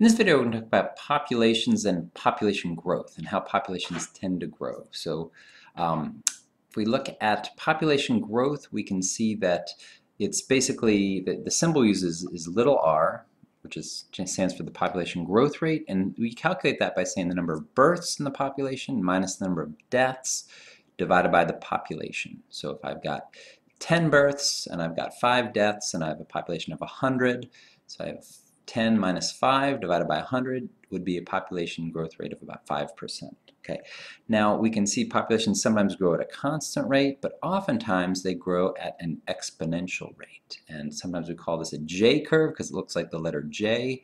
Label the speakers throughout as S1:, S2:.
S1: In this video, we're going to talk about populations and population growth and how populations tend to grow. So um, if we look at population growth, we can see that it's basically, the, the symbol uses is little r, which is, stands for the population growth rate, and we calculate that by saying the number of births in the population minus the number of deaths divided by the population. So if I've got 10 births and I've got 5 deaths and I have a population of 100, so I have 10 minus 5 divided by 100 would be a population growth rate of about 5%. Okay. Now we can see populations sometimes grow at a constant rate, but oftentimes they grow at an exponential rate. And sometimes we call this a J curve because it looks like the letter J,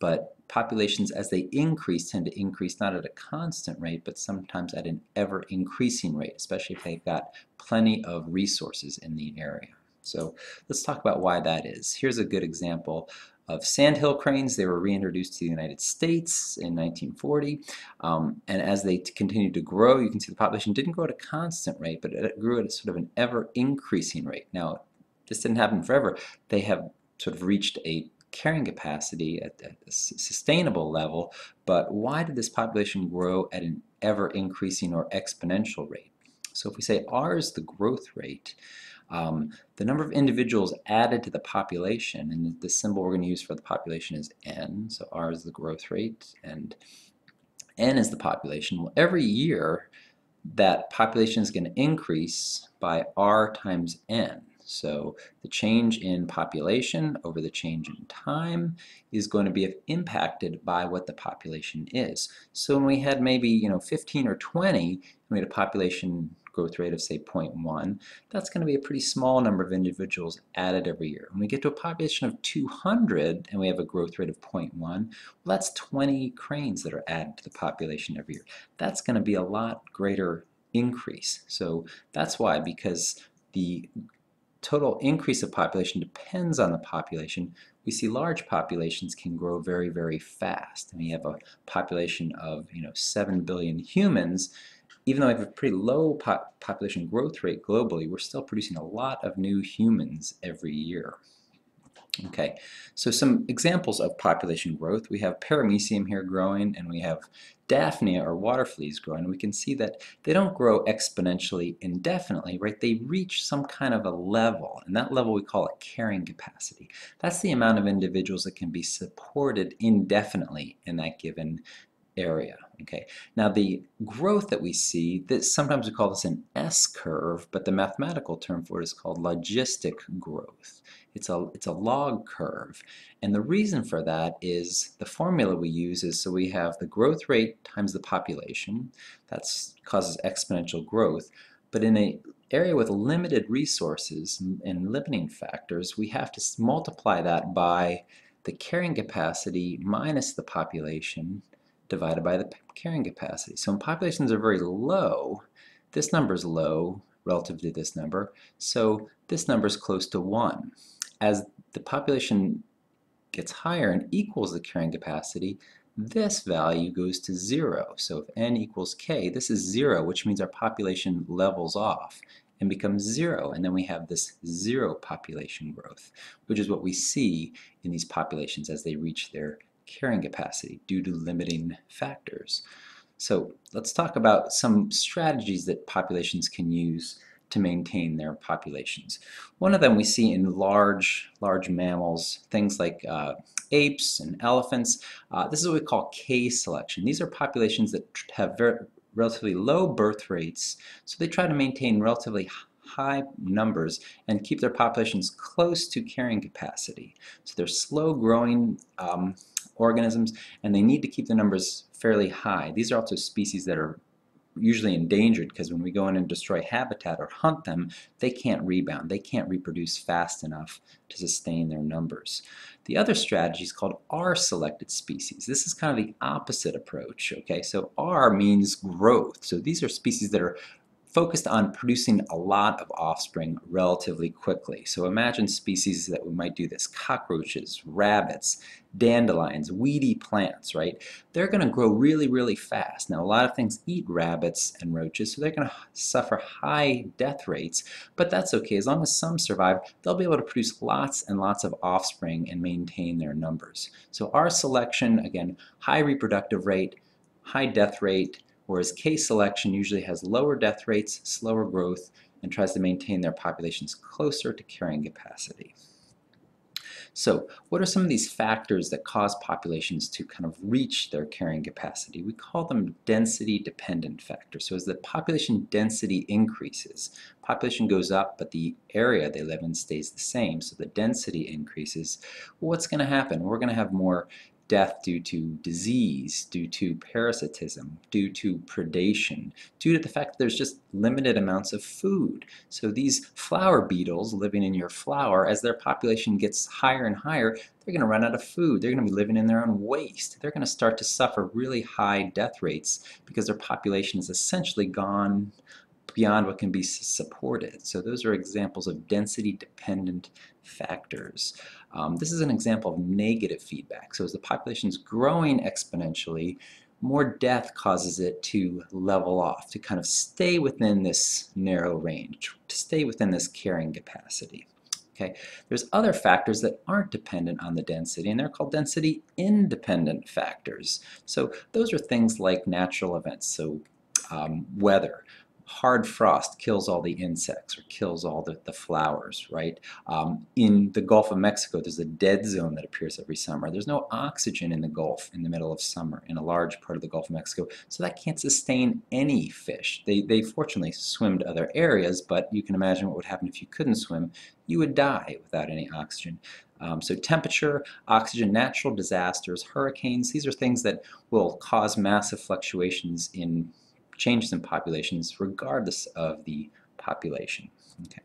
S1: but populations as they increase tend to increase not at a constant rate, but sometimes at an ever increasing rate, especially if they've got plenty of resources in the area. So let's talk about why that is. Here's a good example of sandhill cranes. They were reintroduced to the United States in 1940. Um, and as they continued to grow, you can see the population didn't grow at a constant rate, but it grew at a sort of an ever increasing rate. Now, this didn't happen forever. They have sort of reached a carrying capacity at, at a sustainable level, but why did this population grow at an ever increasing or exponential rate? So if we say R is the growth rate, um, the number of individuals added to the population, and the symbol we're going to use for the population is n, so r is the growth rate, and n is the population. Well, every year, that population is going to increase by r times n. So the change in population over the change in time is going to be impacted by what the population is. So when we had maybe you know 15 or 20, we had a population growth rate of say 0.1, that's going to be a pretty small number of individuals added every year. When we get to a population of 200 and we have a growth rate of 0.1, well that's 20 cranes that are added to the population every year. That's going to be a lot greater increase. So that's why, because the total increase of population depends on the population, we see large populations can grow very, very fast. And we have a population of, you know, 7 billion humans, even though we have a pretty low pop population growth rate globally, we're still producing a lot of new humans every year. Okay, so some examples of population growth. We have paramecium here growing, and we have Daphnia or water fleas growing. We can see that they don't grow exponentially indefinitely, right? They reach some kind of a level, and that level we call a carrying capacity. That's the amount of individuals that can be supported indefinitely in that given area. Okay. Now the growth that we see, this, sometimes we call this an S-curve, but the mathematical term for it is called logistic growth. It's a, it's a log curve. And the reason for that is the formula we use is so we have the growth rate times the population. That causes exponential growth. But in a area with limited resources and limiting factors, we have to multiply that by the carrying capacity minus the population divided by the carrying capacity. So when populations are very low, this number is low relative to this number, so this number is close to 1. As the population gets higher and equals the carrying capacity, this value goes to 0. So if n equals k, this is 0, which means our population levels off and becomes 0. And then we have this 0 population growth, which is what we see in these populations as they reach their carrying capacity due to limiting factors. So let's talk about some strategies that populations can use to maintain their populations. One of them we see in large, large mammals, things like uh, apes and elephants. Uh, this is what we call K-selection. These are populations that have very, relatively low birth rates, so they try to maintain relatively high numbers and keep their populations close to carrying capacity. So they're slow growing um, organisms and they need to keep the numbers fairly high. These are also species that are usually endangered because when we go in and destroy habitat or hunt them, they can't rebound. They can't reproduce fast enough to sustain their numbers. The other strategy is called R-selected species. This is kind of the opposite approach. Okay, so R means growth. So these are species that are focused on producing a lot of offspring relatively quickly. So imagine species that we might do this, cockroaches, rabbits, dandelions, weedy plants, right? They're going to grow really, really fast. Now, a lot of things eat rabbits and roaches, so they're going to suffer high death rates, but that's okay. As long as some survive, they'll be able to produce lots and lots of offspring and maintain their numbers. So R-selection, again, high reproductive rate, high death rate, whereas K-selection usually has lower death rates, slower growth, and tries to maintain their populations closer to carrying capacity. So what are some of these factors that cause populations to kind of reach their carrying capacity? We call them density dependent factors. So as the population density increases, population goes up but the area they live in stays the same, so the density increases, well, what's going to happen? We're going to have more death due to disease, due to parasitism, due to predation, due to the fact that there's just limited amounts of food. So these flour beetles living in your flour, as their population gets higher and higher, they're going to run out of food. They're going to be living in their own waste. They're going to start to suffer really high death rates because their population is essentially gone beyond what can be supported. So those are examples of density dependent factors. Um, this is an example of negative feedback. So as the population is growing exponentially, more death causes it to level off, to kind of stay within this narrow range, to stay within this carrying capacity. Okay, there's other factors that aren't dependent on the density, and they're called density independent factors. So those are things like natural events, so um, weather, hard frost kills all the insects or kills all the, the flowers, right? Um, in the Gulf of Mexico, there's a dead zone that appears every summer. There's no oxygen in the Gulf in the middle of summer in a large part of the Gulf of Mexico, so that can't sustain any fish. They, they fortunately swim to other areas, but you can imagine what would happen if you couldn't swim. You would die without any oxygen. Um, so temperature, oxygen, natural disasters, hurricanes, these are things that will cause massive fluctuations in changes in populations regardless of the population. Okay.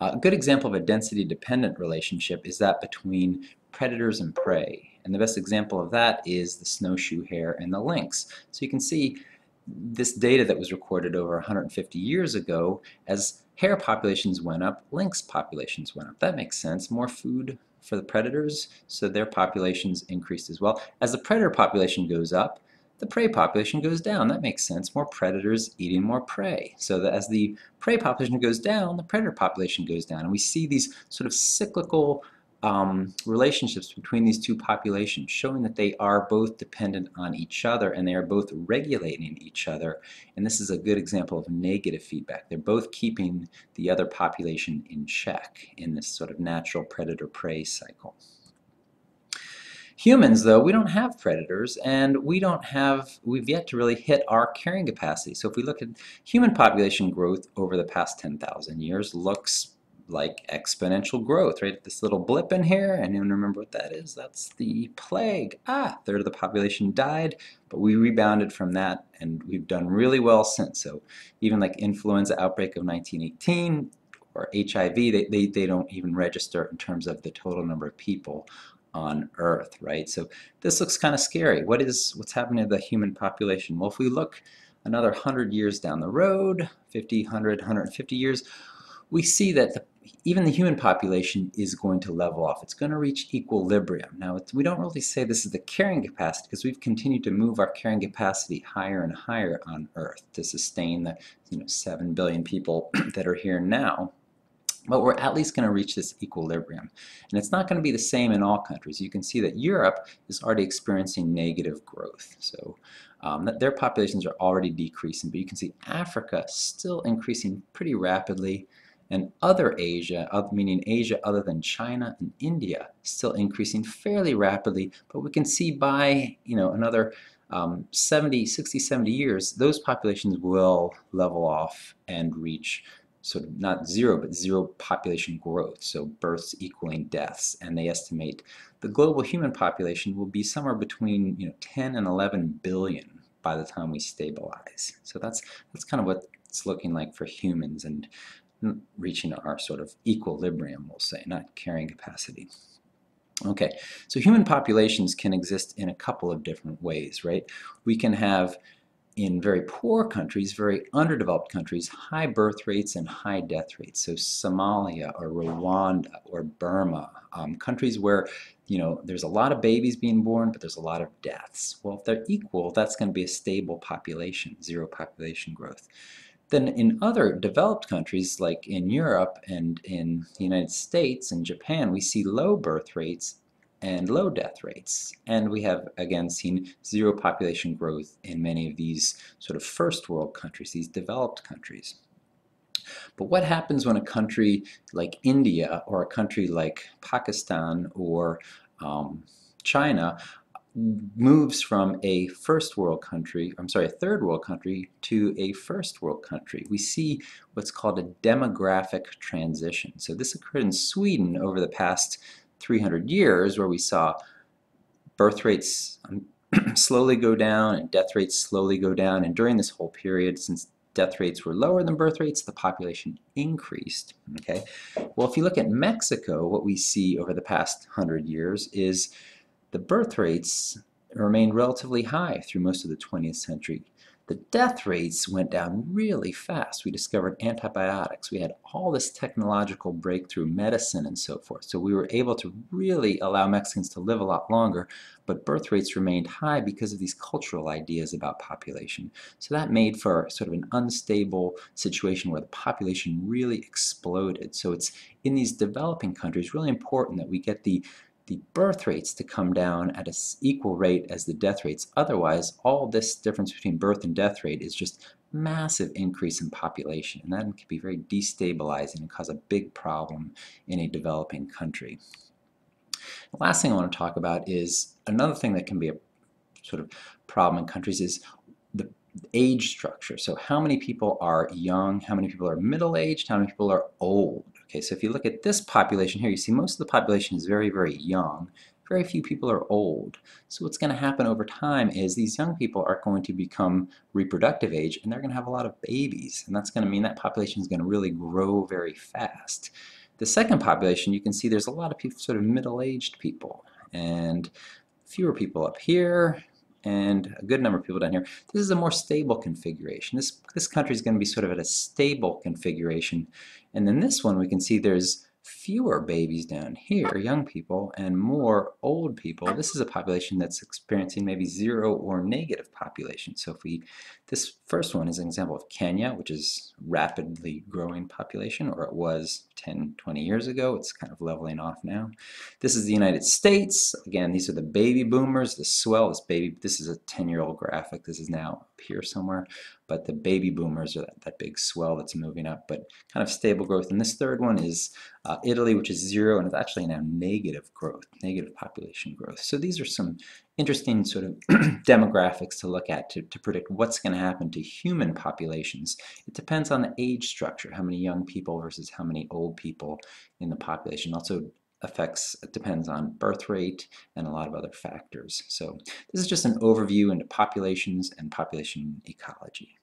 S1: A good example of a density-dependent relationship is that between predators and prey. And the best example of that is the snowshoe hare and the lynx. So you can see this data that was recorded over 150 years ago, as hare populations went up, lynx populations went up. That makes sense. More food for the predators, so their populations increased as well. As the predator population goes up, the prey population goes down. That makes sense. More predators eating more prey. So that as the prey population goes down, the predator population goes down. And we see these sort of cyclical um, relationships between these two populations, showing that they are both dependent on each other and they are both regulating each other. And this is a good example of negative feedback. They're both keeping the other population in check in this sort of natural predator-prey cycle. Humans, though, we don't have predators, and we don't have, we've yet to really hit our carrying capacity. So if we look at human population growth over the past 10,000 years, looks like exponential growth, right? This little blip in here, anyone remember what that is? That's the plague. Ah, third of the population died, but we rebounded from that, and we've done really well since. So even like influenza outbreak of 1918, or HIV, they, they, they don't even register in terms of the total number of people on Earth, right? So this looks kind of scary. What is what's happening to the human population? Well, if we look another 100 years down the road, 50, 100, 150 years, we see that the, even the human population is going to level off. It's going to reach equilibrium. Now, we don't really say this is the carrying capacity because we've continued to move our carrying capacity higher and higher on Earth to sustain the you know, 7 billion people that are here now but we're at least going to reach this equilibrium. And it's not going to be the same in all countries. You can see that Europe is already experiencing negative growth. So um, their populations are already decreasing, but you can see Africa still increasing pretty rapidly, and other Asia, meaning Asia other than China and India, still increasing fairly rapidly, but we can see by you know another um, 70, 60, 70 years, those populations will level off and reach of not zero, but zero population growth, so births equaling deaths. And they estimate the global human population will be somewhere between you know 10 and 11 billion by the time we stabilize. So that's that's kind of what it's looking like for humans and reaching our sort of equilibrium, we'll say, not carrying capacity. Okay, so human populations can exist in a couple of different ways, right? We can have in very poor countries, very underdeveloped countries, high birth rates and high death rates. So Somalia or Rwanda or Burma, um, countries where you know there's a lot of babies being born, but there's a lot of deaths. Well, if they're equal, that's going to be a stable population, zero population growth. Then in other developed countries like in Europe and in the United States and Japan, we see low birth rates and low death rates. And we have, again, seen zero population growth in many of these sort of first world countries, these developed countries. But what happens when a country like India or a country like Pakistan or um, China moves from a first world country, I'm sorry, a third world country to a first world country. We see what's called a demographic transition. So this occurred in Sweden over the past 300 years where we saw birth rates um, slowly go down and death rates slowly go down. And during this whole period since death rates were lower than birth rates the population increased okay? Well if you look at Mexico what we see over the past hundred years is the birth rates remained relatively high through most of the 20th century the death rates went down really fast. We discovered antibiotics. We had all this technological breakthrough medicine and so forth. So we were able to really allow Mexicans to live a lot longer, but birth rates remained high because of these cultural ideas about population. So that made for sort of an unstable situation where the population really exploded. So it's in these developing countries really important that we get the the birth rates to come down at an equal rate as the death rates. Otherwise, all this difference between birth and death rate is just massive increase in population, and that can be very destabilizing and cause a big problem in a developing country. The last thing I want to talk about is another thing that can be a sort of problem in countries is the age structure. So how many people are young, how many people are middle-aged, how many people are old. Okay, so if you look at this population here, you see most of the population is very, very young. Very few people are old. So what's going to happen over time is these young people are going to become reproductive age and they're going to have a lot of babies. And that's going to mean that population is going to really grow very fast. The second population, you can see there's a lot of people, sort of middle-aged people. And fewer people up here, and a good number of people down here. This is a more stable configuration. This, this country is going to be sort of at a stable configuration. And then this one we can see there's fewer babies down here, young people, and more old people. This is a population that's experiencing maybe zero or negative population. So if we, this first one is an example of Kenya, which is rapidly growing population, or it was 10, 20 years ago. It's kind of leveling off now. This is the United States. Again, these are the baby boomers, the swell, this baby, this is a 10-year-old graphic. This is now here somewhere but the baby boomers are that, that big swell that's moving up, but kind of stable growth. And this third one is uh, Italy, which is zero, and it's actually now negative growth, negative population growth. So these are some interesting sort of demographics to look at to, to predict what's going to happen to human populations. It depends on the age structure, how many young people versus how many old people in the population. Also affects depends on birth rate and a lot of other factors. So this is just an overview into populations and population ecology.